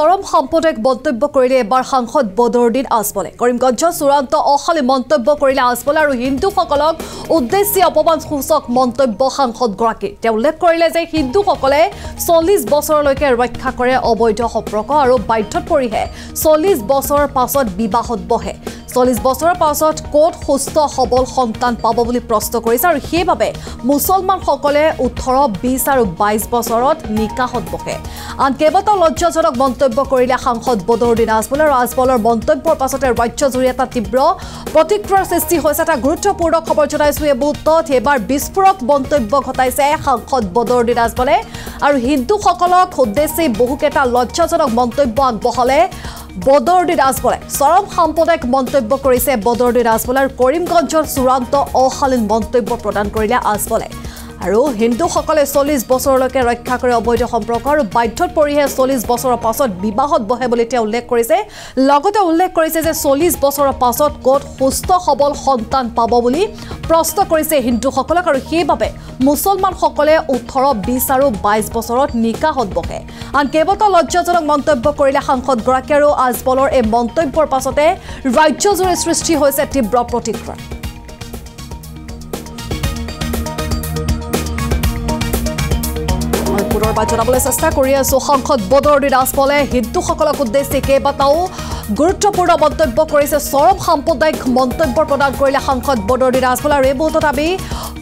চৰম সাম্প্ৰদায়িক মন্তব্য কৰিলে এবাৰ সাংসদ বদৰুদ্দিন আজমলে। কৰিমগঞ্জত চূড়ান্ত অশালী মন্তব্য কৰিলে আজমলে আৰু হিন্দুসকলক উদ্দেশ্যি অপমানসূচক মন্তব্য সাংসদগৰাকীৰ তেওঁ উল্লেখ কৰিলে যে হিন্দুসকলে চল্লিছ বছৰলৈকে ৰক্ষা কৰে অবৈধ সম্পৰ্ক আৰু বাধ্যত পৰিহে চল্লিছ বছৰৰ পাছত বিবাহত বহে। চল্লিছ বছৰৰ পাছত ক'ত সুস্থ সবল সন্তান পাব বুলি প্ৰশ্ন কৰিছে আৰু সেইবাবে মুছলমানসকলে ওঠৰ বিছ আৰু বাইছ বছৰত নিকাহত বহে। আন কেইবাটাও লজ্জাজনক মন্তব্য কৰিলে সাংসদ বদৰুদ্দিন আজমল আৰু আজমলৰ মন্তব্যৰ পাছতে ৰাজ্যজুৰি এটা তীব্ৰ প্ৰতিক্ৰিয়াৰ সৃষ্টি হৈছে। এটা গুৰুত্বপূৰ্ণ খবৰ জনাইছোঁ এই মুহূৰ্তত এইবাৰ বিস্ফোৰক মন্তব্য ঘটাইছে সাংসদ বদৰুদ্দিন আজমলে আৰু হিন্দুসকলক উদ্দেশ্যি বহুকেইটা লজ্জাজনক মন্তব্য আগবঢ়ালে বদৰুদ্দিন আজমলে চৰম সাম্প্ৰদায়িক মন্তব্য কৰিছে বদৰুদ্দিন আজমলে আৰু কৰিমগঞ্জৰ চূড়ান্ত অশালীন মন্তব্য প্ৰদান কৰিলে আজমলে আৰু হিন্দুসকলে চল্লিছ বছৰলৈকে ৰক্ষা কৰে অবৈধ সম্পৰ্ক আৰু বাধ্যত পৰিহে চল্লিছ বছৰৰ পাছত বিবাহত বহে বুলি তেওঁ উল্লেখ কৰিছে। লগতে উল্লেখ কৰিছে যে চল্লিছ বছৰৰ পাছত ক'ত সুস্থ সবল সন্তান পাব বুলি প্ৰশ্ন কৰিছে হিন্দুসকলক আৰু সেইবাবে মুছলমানসকলে ওঠৰ বিছ আৰু বাইছ বছৰত নিকাহত বহে। আন কেইবাটাও লজ্জাজনক মন্তব্য কৰিলে সাংসদগৰাকী আৰু আজমলৰ এই মন্তব্যৰ পাছতে ৰাজ্যজুৰি সৃষ্টি হৈছে তীব্ৰ প্ৰতিক্ৰিয়া। পুনৰবাৰ জনাবলৈ চেষ্টা কৰি আছো। সাংসদ বদৰুদ্দিন আজমলে হিন্দুসকলক উদ্দেশ্যি কেইবাটাও গুৰুত্বপূৰ্ণ মন্তব্য কৰিছে চৰম সাম্প্ৰদায়িক মন্তব্য প্ৰদান কৰিলে সাংসদ আজমল আৰু এই মুহূৰ্তত আমি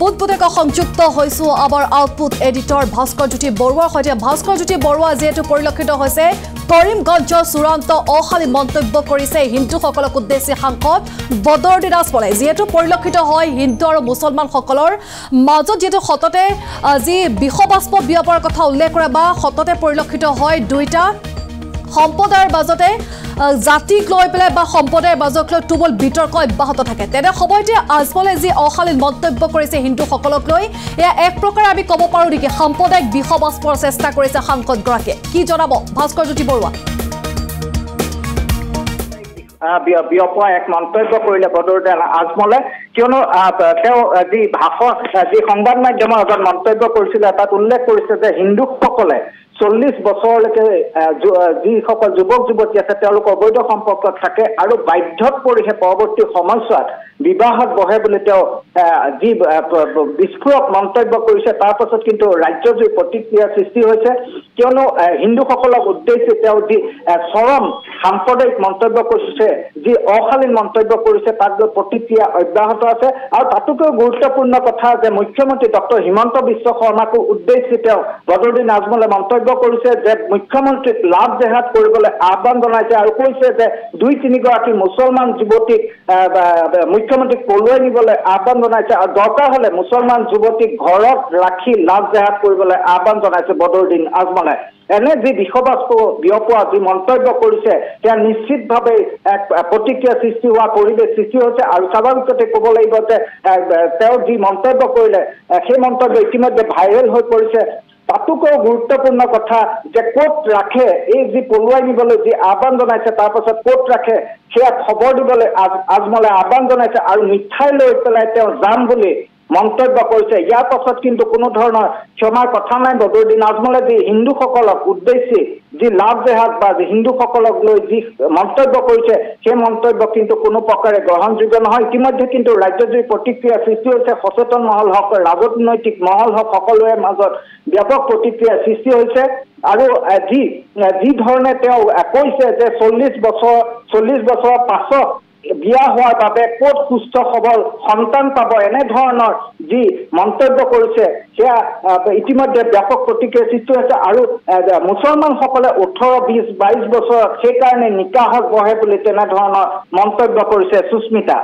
পোনপটীয়াকৈ সংযুক্ত হৈছোঁ আমাৰ আউটপুট এডিটৰ ভাস্কৰ জ্যোতি সৈতে। ভাস্কৰ জ্যোতি বৰুৱা যিহেতু পৰিলক্ষিত হৈছে কৰিমগঞ্জৰ চূড়ান্ত অশালী মন্তব্য কৰিছে হিন্দুসকলক উদ্দেশ্যি সাংসদ বদৰুদ্দিন আজমলে যিহেতু পৰিলক্ষিত হয় হিন্দু আৰু মুছলমানসকলৰ মাজত যিহেতু সততে যি বিষবাস্প বিয়পাৰ কথা উল্লেখ কৰে বা সততে পৰিলক্ষিত হয় দুইটা সম্প্ৰদায়ৰ মাজতে জাতিক লৈ পেলাই বা সম্প্ৰদায়ৰ মাজক লৈ তুমুল বিতৰ্ক অব্যাহত থাকে। তেনে সময়তে আজমলে যি অশালীন মন্তব্য কৰিছে হিন্দুসকলক লৈ এয়া এক প্ৰকাৰে আমি ক'ব পাৰোঁ নেকি? সাম্প্ৰদায়িক বিষবাস্পৰ চেষ্টা কৰিছে সাংসদগৰাকীয়ে। কি জনাব? ভাস্কৰ জ্যোতি বৰুৱা। বিয়পোৱা এক মন্তব্য কৰিলে বদৰুদ্দিন আজমলে। কিয়নো তেওঁ যি ভাষণ যি সংবাদ মাধ্যমৰ আগত মন্তব্য কৰিছিলে তাত উল্লেখ কৰিছে যে হিন্দুসকলে চল্লিছ বছৰলৈকে যিসকল যুৱক যুৱতী আছে তেওঁলোক অবৈধ সম্পৰ্কত থাকে আৰু বাধ্যত পৰিহে পৰৱৰ্তী সময়ছোৱাত বিবাহত বহে বুলি তেওঁ যি বিস্ফোৰক মন্তব্য কৰিছে তাৰ পাছত কিন্তু ৰাজ্যজুৰি প্ৰতিক্ৰিয়াৰ সৃষ্টি হৈছে। কিয়নো হিন্দুসকলক উদ্দেশ্যি তেওঁ যি চৰম সাম্প্ৰদায়িক মন্তব্য কৰিছে যি অশালীন মন্তব্য কৰিছে তাক লৈ প্ৰতিক্ৰিয়া অব্যাহত আছে। আৰু তাতোকৈ গুৰুত্বপূৰ্ণ কথা যে মুখ্যমন্ত্ৰী ডক্টৰ হিমন্ত বিশ্ব শৰ্মাকো উদ্দেশ্যি তেওঁ বদৰুদ্দিন আজমলে মন্তব্য কৰিছে যে মুখ্যমন্ত্ৰীক লাভ জেহাদ কৰিবলৈ আহ্বান জনাইছে আৰু কৈছে যে দুই তিনিগৰাকী মুছলমান যুৱতীক মুখ্যমন্ত্ৰীক পলুৱাই নিবলৈ আহ্বান জনাইছে আৰু দৰকাৰ হলে মুছলমান যুৱতীক ঘৰত ৰাখি লাভ জেহাদ কৰিবলৈ আহ্বান জনাইছে বদৰুদ্দিন আজমলে। এনে যি বিষবাস্প বিয়পোৱা যি মন্তব্য কৰিছে তেওঁ নিশ্চিতভাৱে এক প্ৰতিক্ৰিয়া সৃষ্টি হোৱা পৰিৱেশ সৃষ্টি হৈছে আৰু স্বাভাৱিকতে ক'ব লাগিব যে তেওঁ যি মন্তব্য কৰিলে সেই মন্তব্য ইতিমধ্যে ভাইৰেল হৈ পৰিছে। তাতোকৈ গুৰুত্বপূৰ্ণ কথা যে ক'ত ৰাখে এই যি পলুৱাই নিবলৈ যি আহ্বান জনাইছে তাৰ পাছত ক'ত ৰাখে সেয়া খবৰ দিবলৈ আজ আজমলে আহ্বান জনাইছে আৰু মিঠাই লৈ পেলাই তেওঁ যাম বুলি মন্তব্য কৰিছে। ইয়াৰ পাছত কিন্তু কোনো ধৰণৰ ক্ষমাৰ কথা নাই। বদৰুদ্দিন আজমলে যি হিন্দুসকলক উদ্দেশ্যি যি লাভ জেহাদ বা হিন্দুসকলক লৈ যি মন্তব্য কৰিছে সেই মন্তব্য কিন্তু কোনো প্ৰকাৰে গ্ৰহণযোগ্য নহয়। ইতিমধ্যে কিন্তু ৰাজ্যজুৰি প্ৰতিক্ৰিয়াৰ সৃষ্টি হৈছে। সচেতন মহল হওক ৰাজনৈতিক মহল হওক সকলোৰে মাজত ব্যাপক প্ৰতিক্ৰিয়াৰ সৃষ্টি হৈছে। আৰু যি যি ধৰণে তেওঁ কৈছে যে চল্লিছ বছৰ চল্লিছ বছৰৰ পাছত বিয়া হোৱাৰ বাবে ক'ত সুস্থ সবল সন্তান পাব এনেধৰণৰ যি মন্তব্য কৰিছে সেয়া ইতিমধ্যে ব্যাপক প্ৰতিক্ৰিয়াৰ সৃষ্টি হৈছে আৰু মুছলমানসকলে ওঠৰ বিছ বাইছ বছৰত সেইকাৰণে নিকাহত বহে বুলি তেনেধৰণৰ মন্তব্য কৰিছে সুস্মিতা।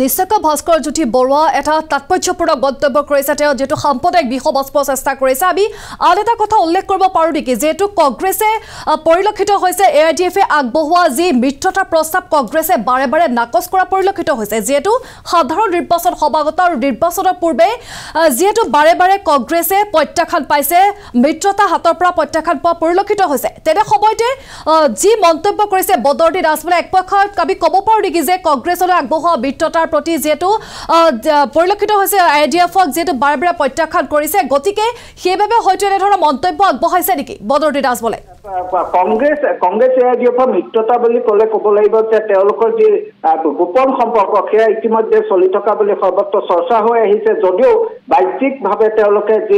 নিশ্চয়কৈ ভাস্কৰ জ্যোতি বৰুৱা এটা তাৎপৰ্যপূৰ্ণ মন্তব্য কৰিছে তেওঁ যিহেতু সাম্প্ৰদায়িক বিষবস্প চেষ্টা কৰিছে। আমি আন এটা কথা উল্লেখ কৰিব পাৰোঁ নেকি? যিহেতু কংগ্ৰেছে পৰিলক্ষিত হৈছে এ আই ডি এফে আগবঢ়োৱা যি মিত্ৰতাৰ প্ৰস্তাৱ কংগ্ৰেছে বাৰে বাৰে নাকচ কৰা পৰিলক্ষিত হৈছে। যিহেতু সাধাৰণ নিৰ্বাচন সমাগত আৰু নিৰ্বাচনৰ পূৰ্বে যিহেতু বাৰে বাৰে কংগ্ৰেছে প্ৰত্যাখ্যান পাইছে মিত্ৰতা হাতৰ পৰা প্ৰত্যাখ্যান পোৱা পৰিলক্ষিত হৈছে। তেনে সময়তে যি মন্তব্য কৰিছে বদৰুদ্দিন আজমলে এক পক্ষত আমি ক'ব পাৰোঁ নেকি যে কংগ্ৰেছলৈ আগবঢ়োৱা মিত্ৰ মিত্ৰতাৰ প্ৰতি যিহেতু পৰিলক্ষিত হৈছে আই ডি এফক যিহেতু বাৰে বাৰে প্ৰত্যাখ্যান কৰিছে। গতিকে সেইবাবে হয়তো এনেধৰণৰ মন্তব্য আগবঢ়াইছে নেকি? বদৰুদ্দিন আজমলে Congress Congress A I D এফৰ মিত্ৰতা বুলি ক'লে ক'ব লাগিব যে তেওঁলোকৰ যি গোপন সম্পৰ্ক সেয়া ইতিমধ্যে চলি থকা বুলি সৰ্বত্ৰ চৰ্চা হৈ আহিছে। যদিও বাহ্যিকভাৱে তেওঁলোকে যি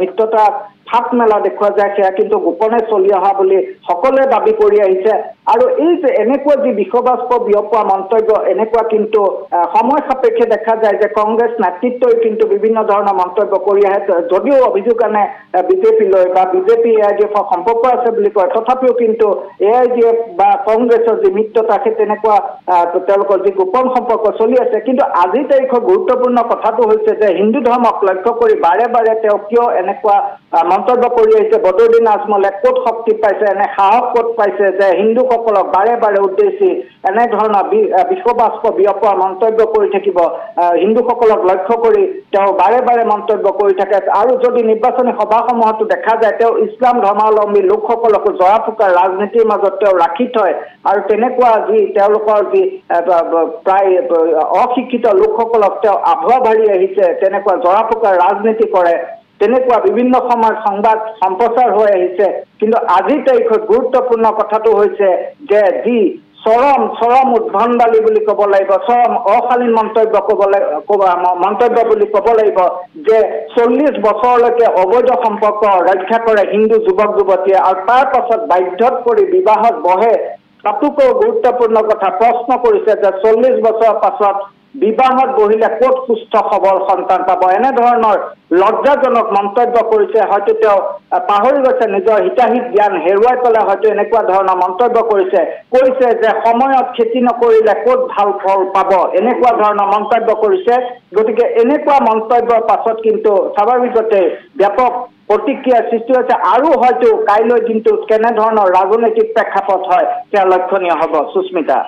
মিত্ৰতা ফাট মেলা দেখুওৱা যায় সেয়া কিন্তু গোপনে চলি অহা বুলি সকলোৱে দাবী কৰি আহিছে। আৰু এই যে এনেকুৱা যি বিষবাস্প বিয়পোৱা মন্তব্য এনেকুৱা কিন্তু সময় সাপেক্ষে দেখা যায় যে কংগ্ৰেছ নেতৃত্বই কিন্তু বিভিন্ন ধৰণৰ মন্তব্য কৰি আহে। যদিও অভিযোগ আনে বিজেপিলৈ বা বিজেপি এ আই ডি এফৰ সম্পৰ্ক আছে বুলি কয় তথাপিও কিন্তু এ আই ডি এফ বা কংগ্ৰেছৰ যি মিত্ৰতা সেই তেনেকুৱা তেওঁলোকৰ যি গোপন সম্পৰ্ক চলি আছে। কিন্তু আজিৰ তাৰিখৰ গুৰুত্বপূৰ্ণ কথাটো হৈছে যে হিন্দু ধৰ্মক লক্ষ্য কৰি বাৰে বাৰে তেওঁ কিয় এনেকুৱা মন্তব্য কৰি আহিছে বদৰুদ্দিন আজমলে ক'ত শক্তি পাইছে এনে সাহস ক'ত পাইছে যে হিন্দুসকলক বাৰে বাৰে উদ্দেশ্যি এনেধৰণৰ বি- আহ, বিষবাস্প বিয়পোৱা মন্তব্য কৰি থাকিব। হিন্দুসকলক লক্ষ্য কৰি তেওঁ বাৰে বাৰে মন্তব্য কৰি থাকে। আৰু যদি নিৰ্বাচনী সভাসমূহতো দেখা যায় তেওঁ ইছলাম ধৰ্মাৱলম্বী লোকসকলকো জৰা ফুকাৰ ৰাজনীতিৰ মাজত তেওঁ ৰাখি থয়। আৰু তেনেকুৱা যি তেওঁলোকৰ যি প্ৰায় অশিক্ষিত লোকসকলক তেওঁ আভুৱা ভাৰি আহিছে তেনেকুৱা জৰা ফুকাৰ ৰাজনীতি কৰে। তেনেকুৱা বিভিন্ন সময়ত সংবাদ সম্প্ৰচাৰ হৈ আহিছে। কিন্তু আজিৰ তাৰিখত গুৰুত্বপূৰ্ণ কথাটো হৈছে যে যি চৰম চৰম উদ্ভণ্ডালি বুলি ক'ব লাগিব চৰম অশালীন মন্তব্য ক'ব লাগিব মন্তব্য বুলি ক'ব লাগিব যে চল্লিছ বছৰলৈকে অবৈধ সম্পৰ্ক ৰক্ষা কৰে হিন্দু যুৱক যুৱতীয়ে আৰু তাৰ পাছত বাধ্যত পৰি বিবাহত বহে। তাতোকৈ গুৰুত্বপূৰ্ণ কথা প্ৰশ্ন কৰিছে যে চল্লিছ বছৰৰ পাছত বিবাহত বহিলে ক'ত সুস্থ সবল সন্তান পাব? এনেধৰণৰ লজ্জাজনক মন্তব্য কৰিছে। হয়তো তেওঁ পাহৰি গৈছে নিজৰ হিতাহিত জ্ঞান হেৰুৱাই পেলাই হয়তো এনেকুৱা ধৰণৰ মন্তব্য কৰিছে। কৈছে যে সময়ত খেতি নকৰিলে ক'ত ভাল ফল পাব? এনেকুৱা ধৰণৰ মন্তব্য কৰিছে। গতিকে এনেকুৱা মন্তব্যৰ পাছত কিন্তু স্বাভাৱিকতে ব্যাপক প্ৰতিক্ৰিয়াৰ সৃষ্টি হৈছে। আৰু হয়তো কাইলৈ দিনটোত কেনেধৰণৰ ৰাজনৈতিক প্ৰেক্ষাপট হয় সেয়া লক্ষণীয় হ'ব। সুস্মিতা।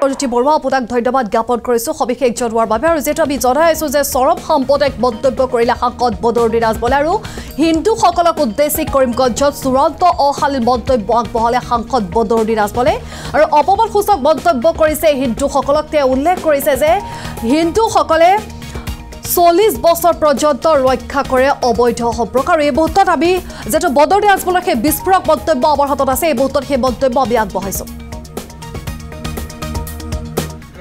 জ্যোতি বৰুৱা আপোনাক ধন্যবাদ জ্ঞাপন কৰিছোঁ। সবিশেষ জনোৱাৰ বাবে আৰু যিহেতু আমি জনাই আছোঁ যে চৰম সাম্প্ৰদায়িক মন্তব্য কৰিলে সাংসদ বদৰুদ্দিন আজমলে আৰু হিন্দুসকলক উদ্দেশ্যি কৰিমগঞ্জত চূড়ান্ত অশালীন মন্তব্য আগবঢ়ালে সাংসদ বদৰুদ্দিন আজমলে আৰু অপমানসূচক মন্তব্য কৰিছে হিন্দুসকলক। তেওঁ উল্লেখ কৰিছে যে হিন্দুসকলে চল্লিছ বছৰ পৰ্যন্ত ৰক্ষা কৰে অবৈধ সম্পৰ্ক। আৰু এই মুহূৰ্তত আমি যিহেতু বদৰুদ্দিন আজমলৰ সেই বিস্ফোৰক মন্তব্য আমাৰ হাতত আছে এই মুহূৰ্তত সেই মন্তব্য আমি আগবঢ়াইছোঁ।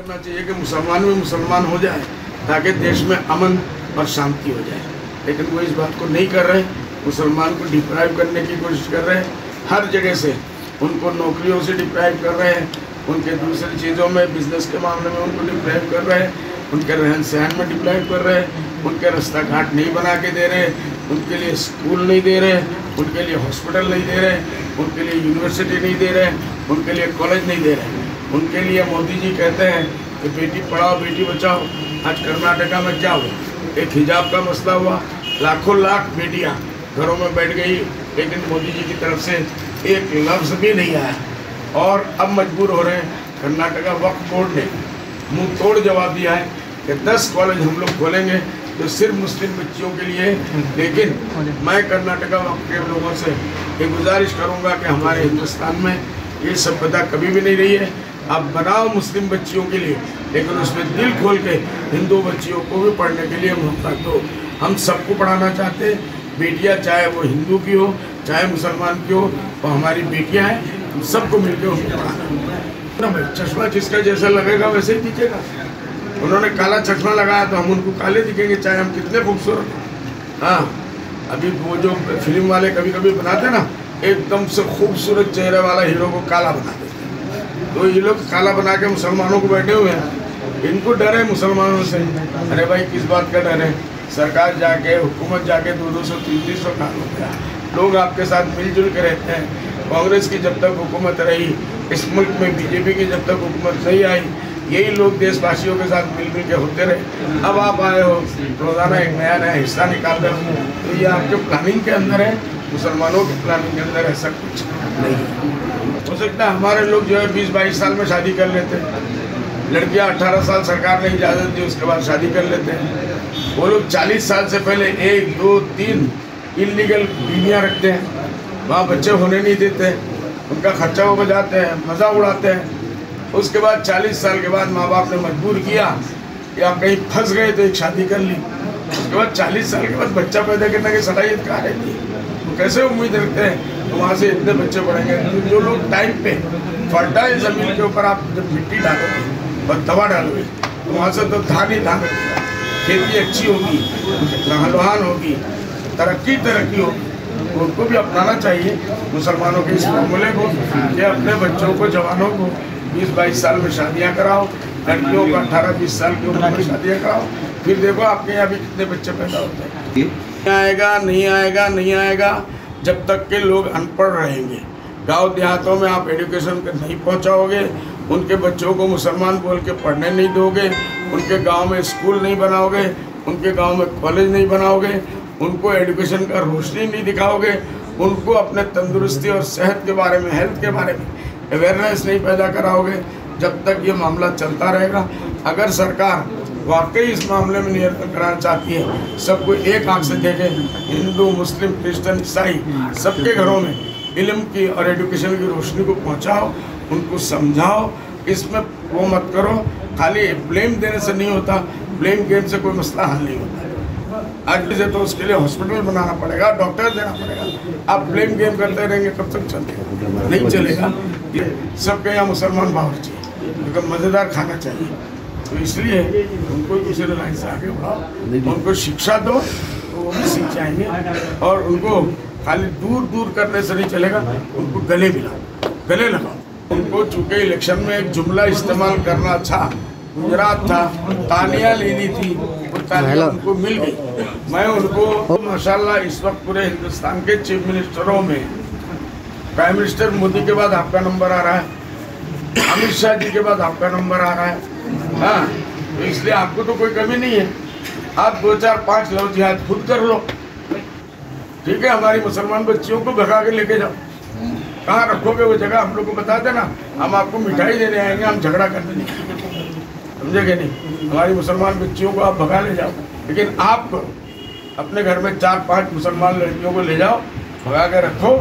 करना चाहिए कि मुसलमान में मुसलमान हो जाए, ताकि देश में अमन और शांति हो जाए। लेकिन वो इस बात को नहीं कर रहे, मुसलमान को डिप्राइव करने की कोशिश कर रहे हैं। हर जगह से उनको नौकरियों से डिप्राइव कर रहे हैं, उनके दूसरी चीज़ों में बिज़नेस के मामले में उनको डिप्राइव कर रहे हैं, उनके रहन सहन में डिप्राइव कर रहे हैं, उनके रास्ता घाट नहीं बना के दे रहे, उनके लिए स्कूल नहीं दे रहे, उनके लिए हॉस्पिटल नहीं दे रहे, उनके लिए यूनिवर्सिटी नहीं दे रहे, उनके लिए कॉलेज नहीं दे रहे। उनके लिए मोदी जी कहते हैं कि बेटी पढ़ाओ, बेटी बचाओ, आज कर्नाटका में क्या हुआ? एक हिजाब का मसला हुआ, लाखों लाख बेटियाँ घरों में बैठ गई, लेकिन मोदी जी की तरफ़ से एक लफ्ज़ भी नहीं आया। और अब मजबूर हो रहे हैं, कर्नाटका वक्फ बोर्ड ने मुँह तोड़ जवाब दिया है कि 10 कॉलेज हम लोग खोलेंगे जो सिर्फ़ मुस्लिम बच्चियों के लिए लेकिन मैं कर्नाटका वक्फ के लोगों से ये गुजारिश करूँगा कि हमारे हिंदुस्तान में ये सभ्यता कभी भी नहीं रही है। आप बनाओ मुस्लिम बच्चियों के लिए, लेकिन उसमें दिल खोल के हिंदू बच्चियों को भी पढ़ने के लिए मौका दो हम सबको पढ़ाना चाहते हैं। बेटियाँ, चाहे वो हिंदू की हो, चाहे मुसलमान की हो, वो हमारी बेटियाँ हैं, हम सबको मिलकर उनको पढ़ाना चश्मा जिसका जैसा लगेगा वैसे ही दिखेगा। उन्होंने काला चश्मा लगाया तो हम उनको काले दिखेंगे, चाहे हम कितने खूबसूरत। हाँ अभी वो जो फ़िल्म वाले कभी कभी बनाते ना, एकदम से खूबसूरत चेहरे वाला हीरो को काला बना देते हैं। तो ये लोग काला बना के मुसलमानों को बैठे हुए हैं। इनको डर है मुसलमानों से। अरे भाई, किस बात का डर है? सरकार जाके, हुकूमत जाके दो दो सौ, तीन तीन सौ का लोग आपके साथ मिलजुल के रहते हैं। कांग्रेस की जब तक हुकूमत रही, इस मुल्क में बीजेपी की जब तक हुकूमत नहीं आई, यही लोग देशवासियों के साथ मिल के होते रहे। अब आप आए हो, रोज़ाना एक नया नया हिस्सा निकाल रहे हो। तो ये आपके प्लानिंग के अंदर है। मुसलमानों के प्लानिंग के अंदर ऐसा कुछ नहीं हो। सकता हमारे लोग जो है बीस बाईस साल में शादी कर लेते हैं। लड़कियाँ अट्ठारह साल सरकार ने इजाज़त दी उसके बाद शादी कर लेते हैं। वो लोग चालीस साल से पहले एक दो तीन इलीगल बीवियाँ रखते हैं। वहाँ बच्चे होने नहीं देते। उनका खर्चा वो बजाते हैं मज़ा उड़ाते हैं। उसके बाद चालीस साल के बाद माँ बाप ने मजबूर किया या कहीं फंस गए तो एक शादी कर ली। उसके बाद चालीस साल के बाद बच्चा पैदा करने की सलाहियत कहाँ रहती है कैसे उम्मीद रखते हैं तो वहाँ से इतने बच्चे बढ़ेंगे तो जो लोग टाइम पे फर्टाइल ज़मीन के ऊपर आप जब मिट्टी डालोगे और दवा डालोगे तो वहाँ से तो धान ही धान खेती अच्छी होगी नहलवान होगी, तरक्की तरक्की होगी। उनको भी अपनाना चाहिए मुसलमानों के इस फॉर्मूले को कि अपने बच्चों को, जवानों को बीस बाईस साल में शादियाँ कराओ, लड़कियों को अट्ठारह बीस साल की उम्र में शादियाँ कराओ। फिर देखो आपके यहाँ भी कितने बच्चे पैदा होते हैं। आएगा, नहीं आएगा नहीं आएगा, जब तक के लोग अनपढ़ रहेंगे। गाँव देहातों में आप एजुकेशन नहीं पहुंचाओगे, उनके बच्चों को मुसलमान बोल के पढ़ने नहीं दोगे, उनके गाँव में स्कूल नहीं बनाओगे, उनके गाँव में कॉलेज नहीं बनाओगे, उनको एजुकेशन का रोशनी नहीं दिखाओगे, उनको अपने तंदुरुस्ती और सेहत के बारे में हेल्थ के बारे में अवेयरनेस नहीं पैदा कराओगे, जब तक ये मामला चलता रहेगा। अगर सरकार वाकई इस मामले में नियंत्रण कराना चाहती है। सबको एक आँख से देखें, हिंदू, मुस्लिम, क्रिश्चियन, ईसाई, सबके घरों में इलम की और एजुकेशन की रोशनी को पहुंचाओ, उनको समझाओ, इसमें वो मत करो, खाली ब्लेम देने से नहीं होता, ब्लेम गेम से कोई मसला हल नहीं होता। आज से तो उसके लिए हॉस्पिटल बनाना पड़ेगा, डॉक्टर देना पड़ेगा। आप ब्लेम गेम करते रहेंगे, कब तक चलते नहीं चलेगा। सबके यहाँ मुसलमान बावर्ची लेकिन मज़ेदार खाना चाहिए। तो इसलिए उनको दूसरे लाइन से आगे बढ़ाओ। उनको शिक्षा दो तो वो भी सीख जाएँगे। और उनको खाली दूर दूर करने से नहीं चलेगा उनको गले मिलाओ गले लगाओ। उनको चूँकि इलेक्शन में एक जुमला इस्तेमाल करना था गुजरात था तानिया लेनी थी वो तानिया उनको मिल गई। मैं उनको माशाल्लाह इस वक्त पूरे हिंदुस्तान के चीफ मिनिस्टरों में प्राइम मिनिस्टर मोदी के बाद आपका नंबर आ रहा है अमित शाह जी के बाद आपका नंबर आ रहा है। हाँ तो इसलिए आपको तो कोई कमी नहीं है। आप दो चार पाँच लव जिहाद खुद कर लो। ठीक है, हमारी मुसलमान बच्चियों को भगा के लेके जाओ। कहाँ रखोगे वो जगह? हम लोग को बता देना। हम आपको मिठाई देने आएँगे, हम झगड़ा करने नहीं। समझेगे नहीं? हमारी मुसलमान बच्चियों को आप भगा ले जाओ। लेकिन आप अपने घर में चार पाँच मुसलमान लड़कियों को ले जाओ, भगा के रखो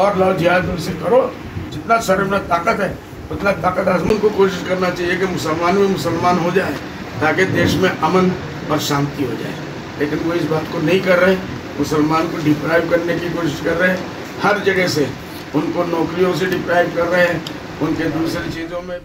और लव जिहाद उनसे करो। जितना शरीर में ताकत है उतना ताकत आजमन को कोशिश करना चाहिए कि मुसलमान में मुसलमान हो जाए, ताकि देश में अमन और शांति हो जाए। लेकिन वो इस बात को नहीं कर रहे। मुसलमान को डिप्राइव करने की कोशिश कर रहे हैं। हर जगह से उनको नौकरियों से डिप्राइव कर रहे हैं। उनके दूसरी चीज़ों में